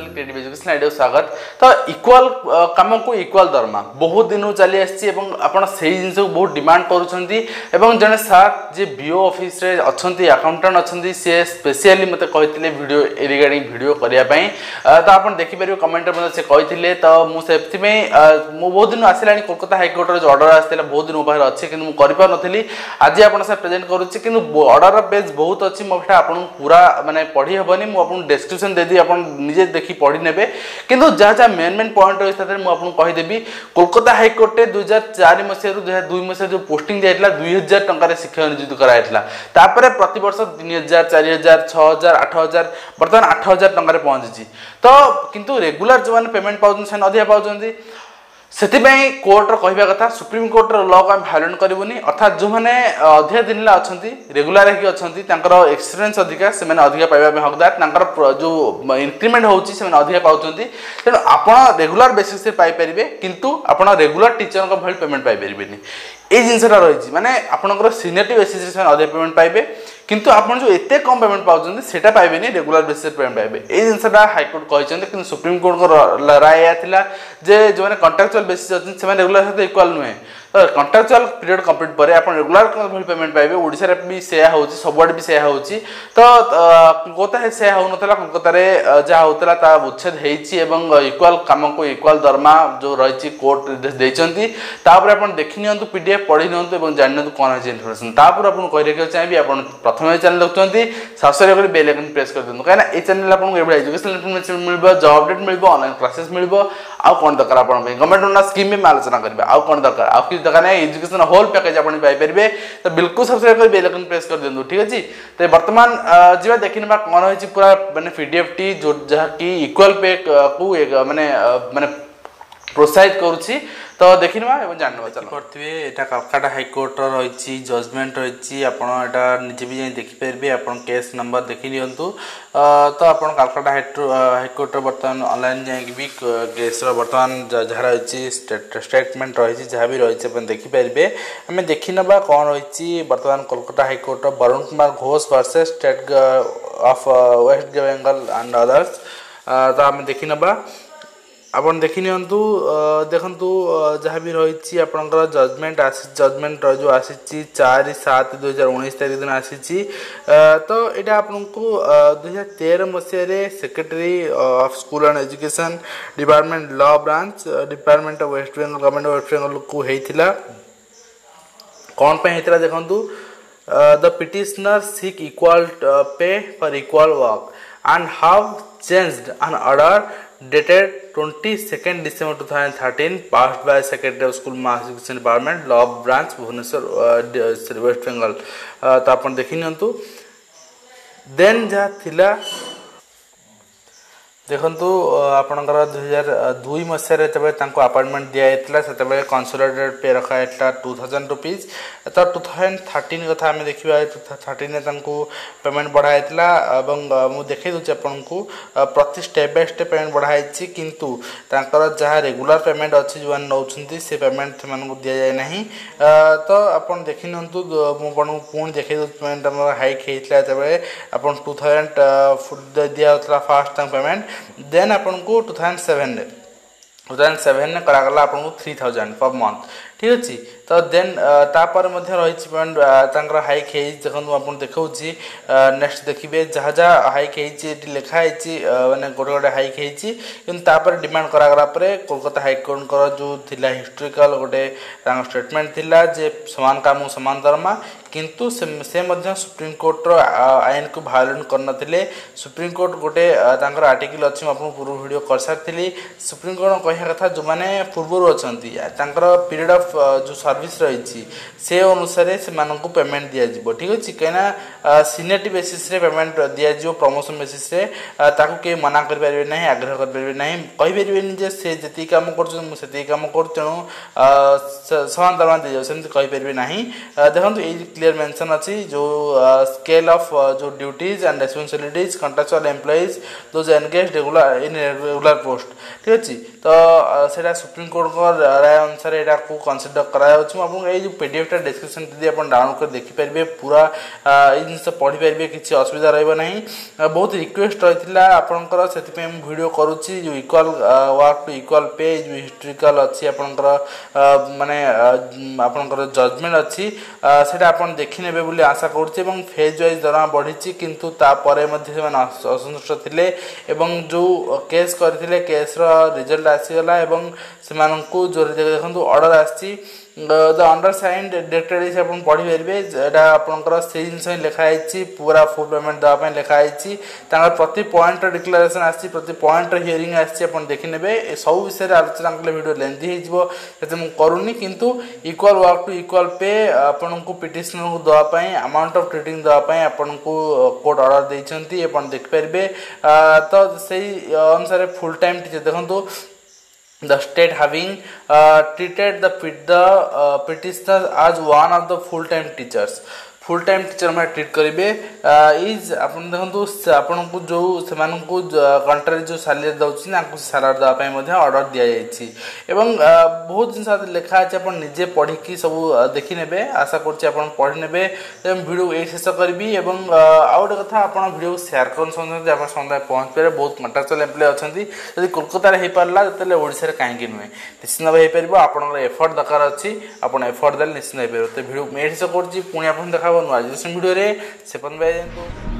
national credit education radio স্বাগত তো equal কামকু equal Darma বহু দিন চালি আসছি এবং আপনার সেই জিনিসকে বহু ডিমান্ড করছেন এবং জনে স্যার যে বিও অফিসে অনেক আকাউন্টাট অনেক সি স্পেশালি মতো কে ভিডিও রিগার্ডিং ভিডিও করা তো আপনার দেখিপার কমেন্টে মধ্যে সে কে তো মু সেপাই মু বহুদিন আসলে কলকাতা হাইকোর্টের যে অর্ডর আসলে বহুদিন মো পাখে অছে কিন্তু মু করে আজ আপনার স্যার প্রেজেন্ট করছি কিন্তু অর্ডর বেজ বহুত অছি মো সেটা আপনার পুরা মানে পড়ি হবনি মু আপনার ডেসক্রিপশন দিয়ে দিয়ে আপনার নিজে দেখি দেখি পড়ি নেবে কিন্তু যা যা মেন মেন পয়েন্ট রয়েছে তাদের মু আপনার কহিদেবি কলকাতা হাইকোর্টে দুই হাজার চারি মশার দুই হাজার দুই মশার যে পোস্টিং যাই দুই হাজার টাকার শিক্ষক নিযুক্ত করা হয়েছিল তাপরে প্রতবর্ষ তিন হাজার চারি হাজার ছ হাজার আঠ হাজার বর্তমান আঠ হাজার টাকার পৌঁছিছি তো কিন্তু রেগুলার যে পেমেন্ট পাচ্ছেন সে অধিকা পাচ্ছেন ସେଥିପାଇଁ କୋର୍ଟର କହିବା କଥା ସୁପ୍ରିମକୋର୍ଟର ଲକ୍ ଆମେ ଭାୟୋଲେଟ୍ କରିବୁନି ଅର୍ଥାତ୍ ଯେଉଁମାନେ ଅଧିକା ଦିନିଲା ଅଛନ୍ତି ରେଗୁଲାର ହେଇକି ଅଛନ୍ତି ତାଙ୍କର ଏକ୍ସପିରିଏନ୍ସ ଅଧିକା ସେମାନେ ଅଧିକା ପାଇବା ପାଇଁ ହକଦାର ତାଙ୍କର ଯେଉଁ ଇନକ୍ରିମେଣ୍ଟ ହେଉଛି ସେମାନେ ଅଧିକା ପାଉଛନ୍ତି ତେଣୁ ଆପଣ ରେଗୁଲାର ବେସିସ୍ରେ ପାଇପାରିବେ କିନ୍ତୁ ଆପଣ ରେଗୁଲାର ଟିଚରଙ୍କ ଭଳି ପେମେଣ୍ଟ ପାଇପାରିବେନି ଏଇ ଜିନିଷଟା ରହିଛି ମାନେ ଆପଣଙ୍କର ସିନିୟରିଟି ବେସିସ୍ରେ ସେମାନେ ଅଧିକା ପେମେଣ୍ଟ ପାଇବେ কিন্তু ଆପଣ ଯେଉଁ ଏତେ କମ୍ ପେମେଣ୍ଟ ପାଉଛନ୍ତି ସେଇଟା ପାଇବେନି ରେଗୁଲାର ବେସିସ୍ ପେମେଣ୍ଟ ପାଇବେ ଏଇ ଜିନିଷଟା ହାଇକୋର୍ଟ କହିଛନ୍ତି କିନ୍ତୁ ସୁପ୍ରିମକୋର୍ଟଙ୍କ ରାୟ ଏହା ଥିଲା ଯେ ଯେଉଁମାନେ କଣ୍ଟ୍ରାକ୍ଚୁଆଲ ବେସିସ୍ ଅଛନ୍ତି ସେମାନେ ରେଗୁଲାର ସହିତ ଇକ୍ୱାଲ ନୁହେଁ কন্ট্রাকচুয়াল পিরিয়ড কমপ্লিট পরে আপনার রেগুলার পেমেন্ট পাইবে ওড়িশার বি সেয়া হচ্ছে সবুয়াড়ে বি সেয়া হচ্ছে তো কলকাতা সেয়া হো নথিলা কলকাতারে যা হোলা তা উচ্ছেদ হয়েছি এবং ইকুয়াল কামকু ইকুয়াল দরমা যে রয়েছে কোর্ট নির্দেশ দিয়েছেন তাপরে আপনার দেখি নিহত পিডিএফ পড়ি নিহত এবং জানি নিহত কোণ হয়েছে ইনফরমেশন তাপরে আপনার কই রাখা চাইবি আপনার প্রথমে চ্যানেল দেখুন সাবস্ক্রাইব করে বেল আইকন প্রেস করে দিন কারণ এই চ্যানেল আপনার এভাবে এজুকেশনাল ইনফরমেশন মিলব জব আপডেট মিলব অনলাইন ক্লাসেস মিলব আউ কোণ দরকার আপনার গভর্নমেন্ট স্কিম আলোচনা করবে আউ কোণ দরকার আউ কি दरकार है एजुकेशन होल पैकेज आप तो बिल्कुल सब्सक्राइब कर बेल प्रेस कर दिखाँ ठीक अच्छे तो बर्तमान जी देखने कौन रही पूरा मैंने पीडीएफ टी जो जहाँकि इक्वाल पे को मैंने मैंने प्रोत्साहित करुच्छी তো দেখিনবা এবং জানবা চলো করতিবে এটা কলকাতা হাইকোর্ট রয়েছে জজমেন্ট রয়েছে আপনার এটা নিজে বি যাই দেখিপারবে আপনার কেস নম্বর দেখি নিয়ন্তু তো আপনার কলকাতা হাইকোর্টর বর্তমান অনলাইন যাইকি বি কেসর বর্তমান যা রয়েছে স্টেটমেন্ট রয়েছে যা বি রয়েছে আপনি দেখিপারবে আমি দেখি নেবা কম রয়েছে বর্তমান Kolkata হাইকোর্টর Barun Kumar Ghosh versus state of West Bengal and others তো আমি দেখি নেবা ଆପଣ ଦେଖିନିଅନ୍ତୁ ଦେଖନ୍ତୁ ଯାହା ବି ରହିଛି ଆପଣଙ୍କର ଜଜମେଣ୍ଟ ଆସି ଜଜମେଣ୍ଟ ଯେଉଁ ଆସିଛି ଚାରି ସାତ ଦୁଇହଜାର ଉଣେଇଶ ତାରିଖ ଦିନ ଆସିଛି ତ ଏଇଟା ଆପଣଙ୍କୁ ଦୁଇହଜାର ତେର ମସିହାରେ secretary of school and education department law branch department of West Bengal government of ୱେଷ୍ଟବେଙ୍ଗଲକୁ ହେଇଥିଲା କ'ଣ ପାଇଁ ହେଇଥିଲା ଦେଖନ୍ତୁ ଦ petitioner Sikh equal pay for equal work and have ଚେଞ୍ଜଡ୍ ଆନ୍ order dated 22nd December 2013 passed by Secretary of School Mass Education Department Law Branch Bhubaneswar West Bengal तो आप देखी निंतु then जहाँ थिला ଦେଖନ୍ତୁ ଆପଣଙ୍କର ଦୁଇହଜାର ଦୁଇ ମସିହାରେ ଯେତେବେଳେ ତାଙ୍କୁ ଆପଏଣ୍ଟମେଣ୍ଟ ଦିଆଯାଇଥିଲା ସେତେବେଳେ କନସୋଲିଡେଟ୍ ପେ ରଖାଯାଇଥିଲା ଟୁ ଥାଉଜେଣ୍ଡ ରୁପିଜ୍ ତ ଟୁ ଥାଉଜେଣ୍ଡ ଥାର୍ଟିନ୍ କଥା ଆମେ ଦେଖିବା ଟୁ ଥାର୍ଟିନ୍ରେ ତାଙ୍କୁ ପେମେଣ୍ଟ ବଢ଼ା ହେଇଥିଲା ଏବଂ ମୁଁ ଦେଖେଇ ଦେଉଛି ଆପଣଙ୍କୁ ପ୍ରତି ଷ୍ଟେପ୍ ବାଇ ଷ୍ଟେପ୍ ପେମେଣ୍ଟ ବଢ଼ା ହେଇଛି କିନ୍ତୁ ତାଙ୍କର ଯାହା ରେଗୁଲାର ପେମେଣ୍ଟ ଅଛି ଯେଉଁମାନେ ନେଉଛନ୍ତି ସେ ପେମେଣ୍ଟ ସେମାନଙ୍କୁ ଦିଆଯାଏ ନାହିଁ ତ ଆପଣ ଦେଖି ନିଅନ୍ତୁ ମୁଁ ଆପଣଙ୍କୁ ପୁଣି ଦେଖେଇ ଦେଉଛି ପେମେଣ୍ଟ ଆମର ହାଇକ୍ ହେଇଥିଲା ଯେତେବେଳେ ଆପଣ ଟୁ ଥାଉଜେଣ୍ଡ ଦିଆହେଉଥିଲା ଫାଷ୍ଟ ତାଙ୍କ ପେମେଣ୍ଟ then upon go 2007 ଉଦାହରଣ ସେଭେନ୍ରେ କରାଗଲା ଆପଣଙ୍କୁ ଥ୍ରୀ ଥାଉଜେଣ୍ଡ ପର୍ ମନ୍ଥ ଠିକ୍ ଅଛି ତ ଦେନ୍ ତାପରେ ମଧ୍ୟ ରହିଛି ପେମେଣ୍ଟ ତାଙ୍କର ହାଇକ୍ ହେଇଛି ଦେଖନ୍ତୁ ଆପଣ ଦେଖାଉଛି ନେକ୍ସଟ ଦେଖିବେ ଯାହା ଯାହା ହାଇକ୍ ହେଇଛି ଏଠି ଲେଖା ହେଇଛି ମାନେ ଗୋଟେ ଗୋଟେ ହାଇକ୍ ହେଇଛି କିନ୍ତୁ ତାପରେ ଡିମାଣ୍ଡ କରାଗଲା ପରେ କୋଲକାତା ହାଇକୋର୍ଟଙ୍କର ଯେଉଁ ଥିଲା ହିଷ୍ଟ୍ରିକାଲ ଗୋଟେ ତାଙ୍କ ଷ୍ଟେଟମେଣ୍ଟ ଥିଲା ଯେ ସମାନ କାମକୁ ସମାନ ଦରମା କିନ୍ତୁ ସେ ମଧ୍ୟ ସୁପ୍ରିମକୋର୍ଟର ଆଇନକୁ ଭାୟୋଲେଟ୍ କରିନଥିଲେ ସୁପ୍ରିମକୋର୍ଟ ଗୋଟେ ତାଙ୍କର ଆର୍ଟିକଲ ଅଛି ମୁଁ ଆପଣଙ୍କୁ ପୂର୍ବରୁ ଭିଡ଼ିଓ କରିସାରିଥିଲି ସୁପ୍ରିମକୋର୍ଟ କହି कथा जो मैंने पूर्व अच्छा पीरियड अफ जो सर्विस रही से अनुसार से पेमेंट दिज्व ठीक अच्छे कहीं सिनियरिट बेसीस पेमेंट दिज्व प्रमोशन बेसीस के मना करें आग्रह करें ना से जी कम करम कर तेणु सामान दरमा दी ना देखो ये क्लीयर मेनसन अच्छी जो स्केल अफ जो duties and responsibilities contractual employees those engage regular in regular post ठीक अच्छे तो ସେଇଟା ସୁପ୍ରିମକୋର୍ଟଙ୍କ ରାୟ ଅନୁସାରେ ଏଇଟାକୁ କନସିଡର କରାଯାଉଛି ଏବଂ ଏଇ ଯେଉଁ ପିଡିଏଫ୍ଟା ଡେସ୍କ୍ରିପସନ୍ ଯଦି ଆପଣ ଡାଉନଲୋଡ୍ କରି ଦେଖିପାରିବେ ପୁରା ଏଇ ଜିନିଷ ପଢ଼ିପାରିବେ କିଛି ଅସୁବିଧା ରହିବ ନାହିଁ ବହୁତ ରିକ୍ୱେଷ୍ଟ ରହିଥିଲା ଆପଣଙ୍କର ସେଥିପାଇଁ ମୁଁ ଭିଡ଼ିଓ କରୁଛି ଯେଉଁ equal work to equal pay ଯେଉଁ ହିଷ୍ଟ୍ରିକାଲ୍ ଅଛି ଆପଣଙ୍କର ମାନେ ଆପଣଙ୍କର ଜଜମେଣ୍ଟ ଅଛି ସେଇଟା ଆପଣ ଦେଖିନେବେ ବୋଲି ଆଶା କରୁଛି ଏବଂ ଫେଜ୍ ୱାଇଜ୍ ଦରମା ବଢ଼ିଛି କିନ୍ତୁ ତାପରେ ମଧ୍ୟ ସେମାନେ ଅସନ୍ତୁଷ୍ଟ ଥିଲେ ଏବଂ ଯେଉଁ କେସ୍ କରିଥିଲେ କେସ୍ର ରିଜଲ୍ଟ ଆସିବ ହୋଇଗଲା ଏବଂ ସେମାନଙ୍କୁ ଜୋରେ ଦେଖନ୍ତୁ ଅର୍ଡ଼ର ଆସିଛି ଦ ଅଣ୍ଡର ସାଇନ୍ ଡେଟେଡ଼ ହିସାବରେ ଆପଣ ପଢ଼ିପାରିବେ ଏଇଟା ଆପଣଙ୍କର ସେଇ ଜିନିଷ ହିଁ ଲେଖା ହେଇଛି ପୁରା ଫୁଲ୍ ପେମେଣ୍ଟ ଦେବା ପାଇଁ ଲେଖା ହେଇଛି ତାଙ୍କର ପ୍ରତି ପଏଣ୍ଟର ଡିକ୍ଲାରେସନ୍ ଆସିଛି ପ୍ରତି ପଏଣ୍ଟର ହିୟରିଂ ଆସିଛି ଆପଣ ଦେଖିନେବେ ସବୁ ବିଷୟରେ ଆଲୋଚନା କଲେ ଭିଡ଼ିଓ ଲେନ୍ଦି ହେଇଯିବ ସେଥି ମୁଁ କରୁନି କିନ୍ତୁ equal work to equal pay ଆପଣଙ୍କୁ ପିଟିସନକୁ ଦେବା ପାଇଁ ଆମାଉଣ୍ଟ ଅଫ୍ ଟ୍ରିଟିଂ ଦେବା ପାଇଁ ଆପଣଙ୍କୁ କୋର୍ଟ ଅର୍ଡ଼ର ଦେଇଛନ୍ତି ଆପଣ ଦେଖିପାରିବେ ତ ସେଇ ଅନୁସାରେ ଫୁଲ୍ ଟାଇମ୍ ଟିକେ ଦେଖନ୍ତୁ the state having uh, treated the, the uh, petitioners as one of the full-time teachers full time teacher ମାନେ ଟ୍ରିଟ୍ କରିବେ ଇଜ୍ ଆପଣ ଦେଖନ୍ତୁ ଆପଣଙ୍କୁ ଯେଉଁ ସେମାନଙ୍କୁ କଣ୍ଟ୍ରାରେ ଯେଉଁ ସାଲାରୀ ଦେଉଛି ତାଙ୍କୁ ସାଲାରୀ ଦେବା ପାଇଁ ମଧ୍ୟ ଅର୍ଡ଼ର ଦିଆଯାଇଛି ଏବଂ ବହୁତ ଜିନିଷ ଲେଖା ଅଛି ଆପଣ ନିଜେ ପଢ଼ିକି ସବୁ ଦେଖିନେବେ ଆଶା କରୁଛି ଆପଣ ପଢ଼ିନେବେ ଭିଡ଼ିଓ ଏଇ ଶେଷ କରିବି ଏବଂ ଆଉ ଗୋଟେ କଥା ଆପଣ ଭିଡ଼ିଓ ସେୟାର କରନ୍ତୁ ସମସ୍ତେ ଆପଣ ସମୁଦାୟ ପହଞ୍ଚିପାରିବେ ବହୁତ ମଟାଚଲ ଏମ୍ପ୍ଲୟ ଅଛନ୍ତି ଯଦି କୋଲକାତାରେ ହେଇପାରିଲା ତାହେଲେ ଓଡ଼ିଶାରେ କାହିଁକି ନୁହେଁ ନିଶ୍ଚିନ୍ତ ଭାବେ ହେଇପାରିବ ଆପଣଙ୍କର ଏଫର୍ଟ ଦରକାର ଅଛି ଆପଣ ଏଫର୍ଟ ଦେଲେ ନିଶ୍ଚିନ୍ତ ହେଇପାରିବ ତ ଭିଡ଼ିଓ ଏଇ ଶେଷ କରୁଛି ପୁଣି ଆପଣ ଦେଖା দেখা হব নয়া জ্যোতিষম ভিডিওরে সে পর্যন্ত